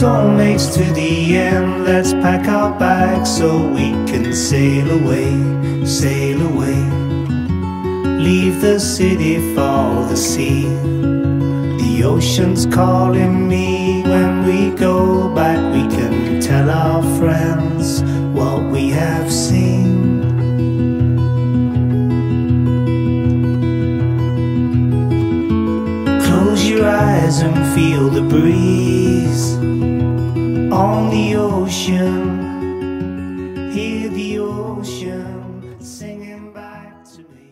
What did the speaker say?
soulmates to the end. Let's pack our bags so we can sail away, sail away. Leave the city for the sea. The ocean's calling me when we go back. We can tell our friends what we have seen. Close your eyes and feel the breeze on the ocean, hear the ocean singing back to me.